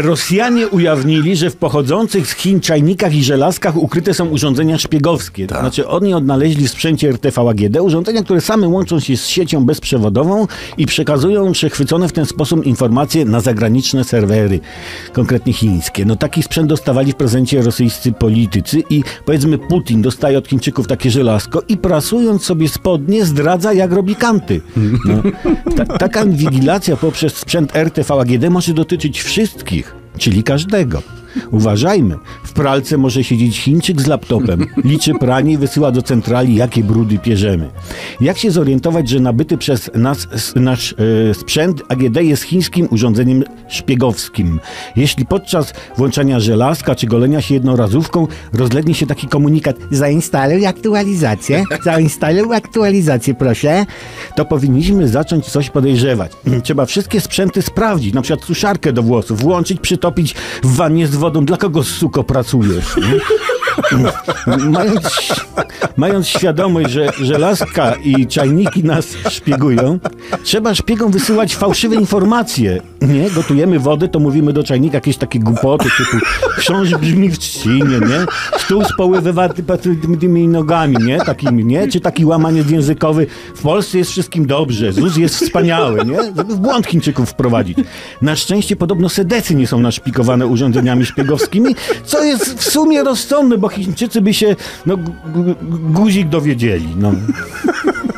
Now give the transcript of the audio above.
Rosjanie ujawnili, że w pochodzących z Chin czajnikach i żelazkach ukryte są urządzenia szpiegowskie. To znaczy oni odnaleźli w sprzęcie RTV AGD urządzenia, które same łączą się z siecią bezprzewodową i przekazują przechwycone w ten sposób informacje na zagraniczne serwery, konkretnie chińskie. No taki sprzęt dostawali w prezencie rosyjscy politycy i powiedzmy Putin dostaje od Chińczyków takie żelazko i prasując sobie spodnie zdradza jak robi kanty. No, ta, taka inwigilacja poprzez sprzęt RTV AGD może dotyczyć wszystkich, czyli każdego. Uważajmy, w pralce może siedzieć Chińczyk z laptopem, liczy pranie i wysyła do centrali, jakie brudy pierzemy. Jak się zorientować, że nabyty przez nas nasz e, sprzęt AGD jest chińskim urządzeniem szpiegowskim? Jeśli podczas włączania żelazka czy golenia się jednorazówką rozlegnie się taki komunikat zainstaluj aktualizację, zainstaluj aktualizację proszę, to powinniśmy zacząć coś podejrzewać. Trzeba wszystkie sprzęty sprawdzić, na przykład suszarkę do włosów, włączyć, przytopić w wannie z wodą. Dla kogo, suko, pracujesz? Mając, mając świadomość, że, że laska i czajniki nas szpiegują, trzeba szpiegom wysyłać fałszywe informacje. Nie? Gotujemy wodę, to mówimy do czajnika jakieś takie głupoty typu książ brzmi w trzcinie, nie? Stół społywywaty tymi nogami, nie? Takimi, nie? Czy taki łamaniec językowy. W Polsce jest wszystkim dobrze, ZUS jest wspaniały, nie? Żeby w błąd Chińczyków wprowadzić. Na szczęście podobno sedecy nie są naszpikowane urządzeniami szpiegowskimi, co jest w sumie rozsądne, bo Chińczycy by się, no, guzik dowiedzieli, no.